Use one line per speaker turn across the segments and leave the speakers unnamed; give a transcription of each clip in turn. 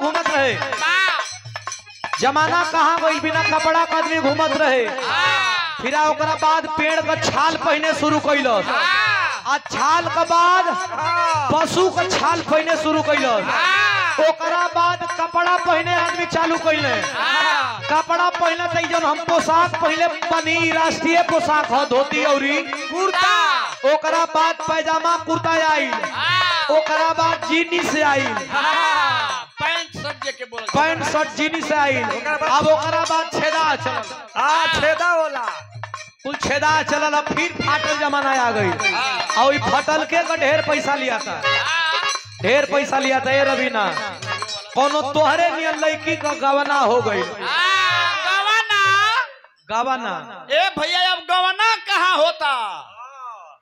में घूमत रहे। जमाना कहाँ गई बिना कपड़ा के आदमी घूमत रहे? फिर ओकरा बाद पेड़ का छाल पहने शुरू कैलस
हाँ
आ छाल के बाद पशु का छाल पहने शुरू ओकरा बाद कपड़ा पहने आदमी चालू कैले कपड़ा पहने तई जन हम पोशाक पहले बनी राष्ट्रीय पोशाक ह धोती औरी।
कुर्ता।
ओकरा बाद पैजामा कुर्ता
आई
ओकरा बाद जीन्स आइल।
हाँ पैंट शर्ट जे के बोल
पैंट शर्ट जीन्स आइल अब ओकरा बाद छेदा चलल
हाँ छेदा होला।
कुल छेदा चलल अब फिर फाटल जमाना आ गई। और फटल के का ढेर पैसा लिया था। ढेर पैसा लिया था ए रवीना। कोनो तोहरे नियन लड़की का गवना हो गई।
गवाना?
गवना।
ए भैया अब गवना कहाँ होता?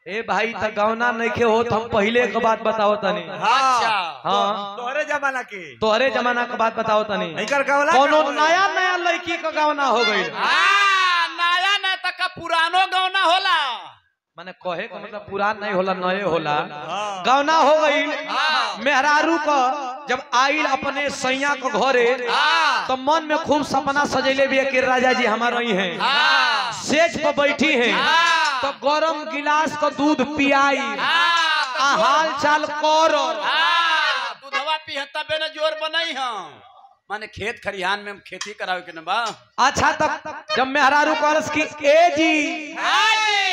ए भाई त गवना नहीं के हो हम पहले के बात बताओ तनी।
अच्छा।
हाँ।
तोहरे जमाना के।
तोहरे जमाना के बात बताओ तनी।
इनकर कवला
कोनो नया नया लड़की का गवना हो गई
हाँ नया नया तक का पुरानो गवना होला।
माने कहे का मतलब पुरान नहीं होला नए होला।
हाँ।
गवना हो गई
हाँ।
मेहरारू का जब आइल अपने सैया के घरे
हाँ।
तो मन में खूब सपना सजेले भी है कि राजा जी हमारे ही हैं।
हाँ।
सेज पर बैठी हैं।
हाँ।
तो गरम गिलास का दूध पियाई।
हाँ
आ हाल चाल करो।
हाँ दूधवा पी तबे न ज़ोर बनई हम माने खेत खरिहान में हम खेती करावे के न बा।
अच्छा तब जब मेहरारू कहलस कि ए जी।
हाँ जी।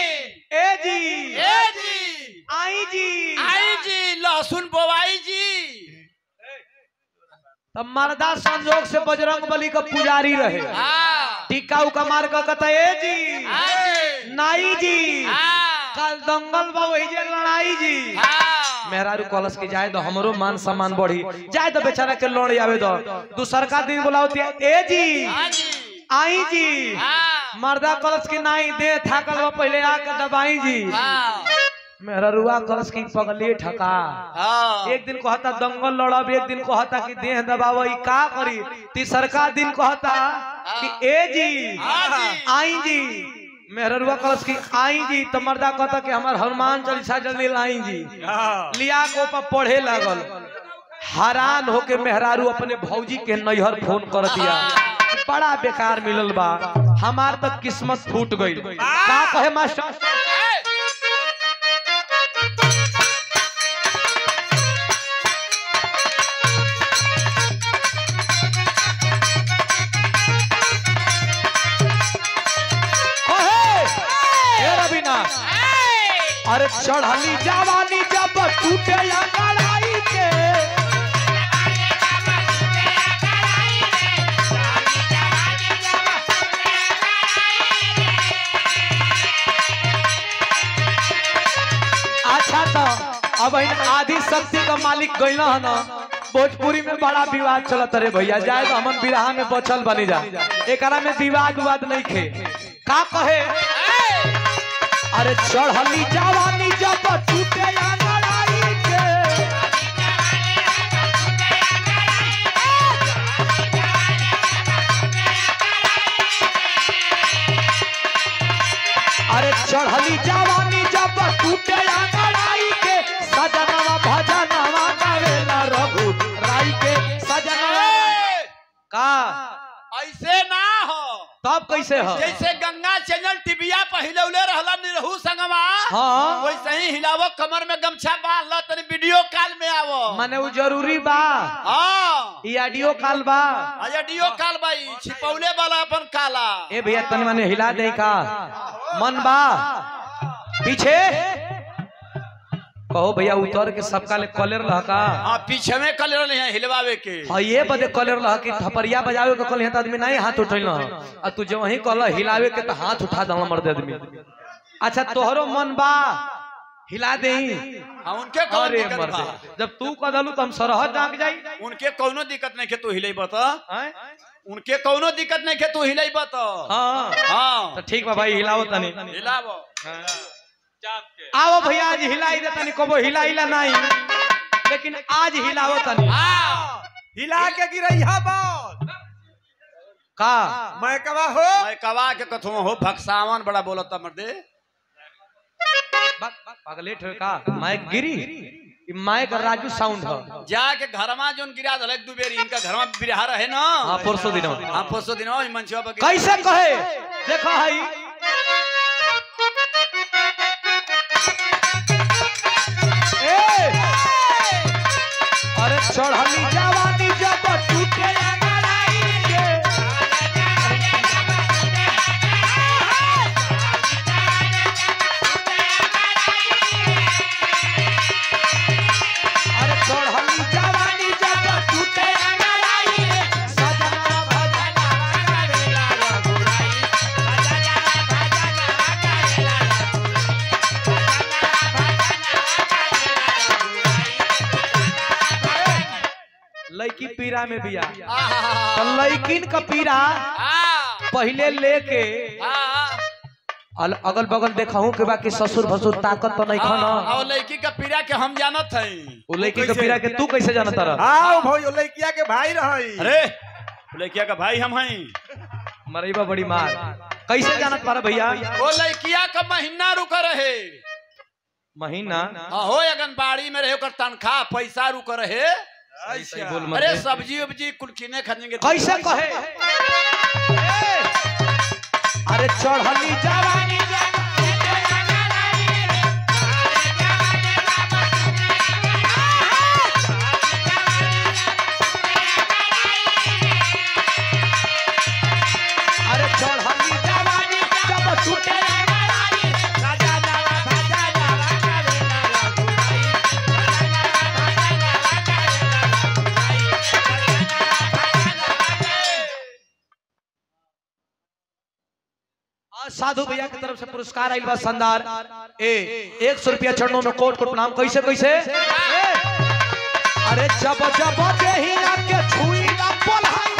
ए जी।
ए जी।
आई जी।
आई जी लहसुन बोवाई जी।
तब मर्दा संजोग से बजरंग बली का पुजारी रहे।
हाँ।
टीका उका मार कर कहता ए जी।
हाँ जी
नाई जी।
हाँ।
कल दंगल बा वही जे लड़ाई जी।
हाँ।
मेहरारू कॉलेज के जाए तो हमरो मान सम्मान बढ़ी। जाए तो बेचारा के लड़ आवे दो दूसर का दिन बुलावती है ए जी।
हाँ
आई जी। मर्दा कॉलेज की नाई दे थाकल बा पहले आके दबाई जी।
हाँ।
मेहरुआ कॉलेज की पगली ठका। एक दिन कहता दंगल लड़ब एक दिन कहता कि देह दबाव का करी? तीसरका दिन कहता कि ए जी।
जी।
आई जी। मेहरुआ कलश की आई जी तो मर्दा कहता कि हमार हनुमान चालीसा जल्दी लाई जी
हाँ।
लिया को पर पढ़े लगल। हैरान होके मेहरारू अपने भौजी के नैहर फ़ोन कर दिया। बड़ा बेकार मिलल बा। हमार तक किस्मत फूट गई का कहे मास्टर? अरे चढ़ली जवानी जब टूटे अच्छा तो अब आदि शक्ति का मालिक गइल है ना भोजपुरी में बड़ा विवाद चलत रे भैया, जाए तो हमन बिरहा में बचल बनी जा। एकरा में विवाद विवाद नहीं खे का कहे? अरे चढ़ली जवानी जब के। अरे चढ़ली जवानी जब टूटे लड़ाई के सजनवा तब कैसे हो?
जैसे गंगा चैनल टिबिया पहिलौले रहला निरहू संगमा।
हाँ।
वैसे ही हिलावो कमर में गमछा बाँध लो तनी वीडियो कॉल में आवो।
माने वो ज़रूरी बा।
हाँ।
ई ऑडियो कॉल बा।
ऑडियो कॉल भाई छिपौले वाला अपन काला।
ए भैया तनी माने हिला दे का? मन बा। पीछे। कहो भैया उतर के सबका ले कॉलर रह का।
हाँ पीछे में कल रहे हैं हिलवावे के।
हाँ ये बदे कॉलर रह कि थपरिया बजावे के कल तो आदमी नहीं हाथ उठल आ तू जो वही कहल हिलावे के तो हाथ उठा दल मर्द आदमी। अच्छा तोहरो मन बा हिला दे।
हाँ उनके कौन दिक्कत बा।
जब तू कह दलू तो हम सरहद जाग जाई।
उनके कौनो दिक्कत नहीं के तू हिलेब तो।
हैं?
उनके कौनो दिक्कत नहीं के तू हिलेब तो।
हाँ।
हाँ।
तो ठीक बा भाई हिलाओ तनी।
हिलावो।
आओ भैया आज हिलाई दे तनी कबो हिलाइला नहीं लेकिन आज हिलाओ तनी
हाँ।
हिला के गिरैया बॉल।
का?
मैं कवा हो?
मैं कवा के कथो हो भक्सावन बड़ा बोलता मर्दे।
पगले ठोका। मैं गिरी। माइक राजू साउंड ह।
जाके घरमा जोन गिरा दल दू बेरी इनका घरमा बिरहा रहे ना।
हाँ परसों दिन
हाँ। परसों दिन पर
कैसे कहे? देखो हई। चढ़ली पीरा में बिया।
आहा,
तो लड़किन का पीरा
हाँ,
पहले लेके
हाँ,
अल- अगल बगल देखहू के बाकी ससुर भसुर ताकत तो नहीं
हाँ,
खाना
और लड़की का पीड़ा के हम जानत हई
वो लड़की के पीरा के तू कैसे जानता रह?
हाँ। भाई लड़किया के भाई रही।
अरे लड़किया का भाई हम हई
मरईबा बड़ी मार। कैसे जानत पारा भैया?
वो लड़किया का महीना रुक रहे।
महीना?
हाँ, हो अगनबाड़ी में रहे तनख्वाह पैसा रुक रहे।
अच्छा
अरे सब्ज़ी उब्जी कुल किने खरीदेंगे
कैसे कहे अरे चढ़ली जवानी अरे चढ़ली साधु भैया की तरफ़ से पुरस्कार आई बा शानदार ए एक सौ रुपया चरणों में कोट कोट प्रणाम कैसे कैसे अरे जब जब देही आके छुई ना बोलाई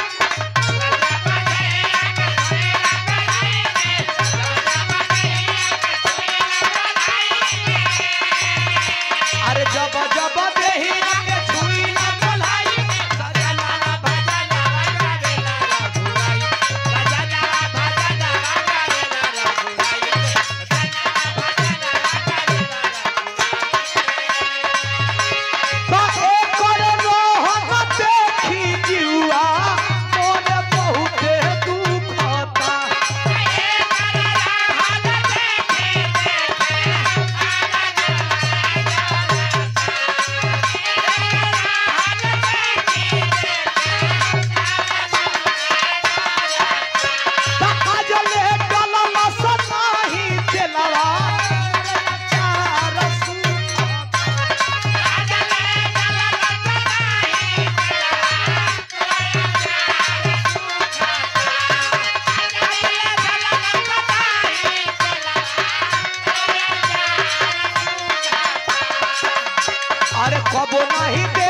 अरे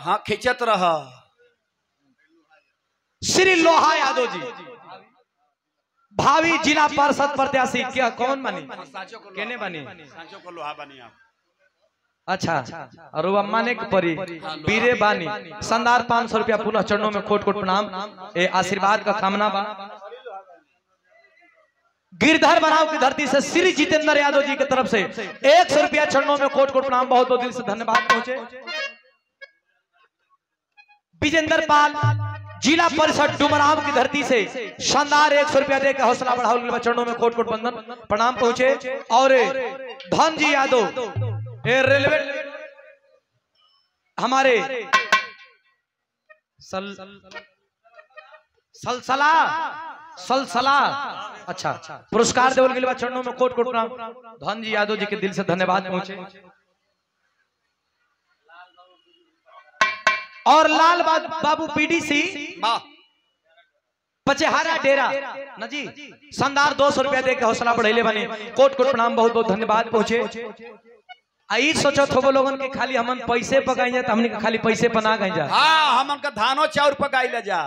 हाँ
खींचत रह।
हाँ
श्री लोहा यादव जी। भावी जिला पार्षद प्रत्याशी क्या कौन बनी?
साचो
केने बनी?
साचो को लोहा बनी आप।
अच्छा और वो माने के परी बीरे बानी शानदार पाँच सौ रुपया पुनः चरणों में कोट कोट प्रणाम। ए आशीर्वाद का कामना बा। गिरधर बनाव की धरती से श्री जितेंद्र यादव जी की तरफ़ से एक सौ रुपया चरणों में कोट कोट प्रणाम। बहुत बहुत दिल से धन्यवाद पहुँचे। विजेंद्र पाल जिला परिषद डुमराव की धरती से शानदार एक सौ रुपया देकर हौसला बढ़ाओ चरणों में कोट कोट बंधन प्रणाम पहुँचे और धन जी यादव रेलवे हमारे सल सलसला सलसला। अच्छा पुरस्कार देवल के लिए चरणों में कोट कोट प्रणाम। धन जी यादव जी के दिल से धन्यवाद पहुँचे। और लाल बाबू पीडीसी
वाह।
पचेहारा डेरा। न जी शानदार दो सौ रुपया दे के हौसला बढ़ेले बने। कोट कोट प्रणाम बहुत बहुत धन्यवाद पहुँचे। आई सोचो थोबो लोगन के खाली हमन पैसे पकाई जा हमने के खाली पैसे पना गई जा
हाँ हमन का धानो चाउर पकाई ले जा।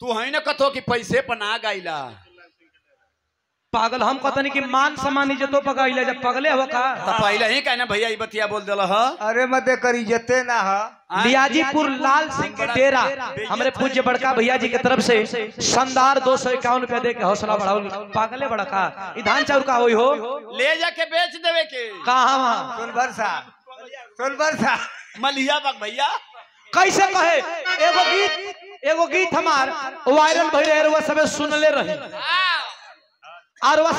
तू है ना कथो कि पैसे पना गाइला
पागल हम कहतनी कि मान सम्मान इज्जतो पकाई जा पगले हो का?
तो पहले ही कहना भैया ई बतिया बोल दिल ह?
अरे मते करी जते ना ह?
लियाजीपुर लाल सिंह के डेरा हमारे पूज्य बड़का भैया जी की तरफ़ से शानदार दो सौ इक्यावन रुपया दे के हौसला बढ़ाओ पागले बड़का ई धान चाउर का होई हो?
ले जाके बेच देवे के।
कहा वहाँ?
सुन बरसा सुन बरसा।
मलिया बाग भैया।
कैसे कहे? एगो गीत एगो गीत हमार वायरल भइल रहे रउआ सबे सुनले रही।
हाँ।
और वह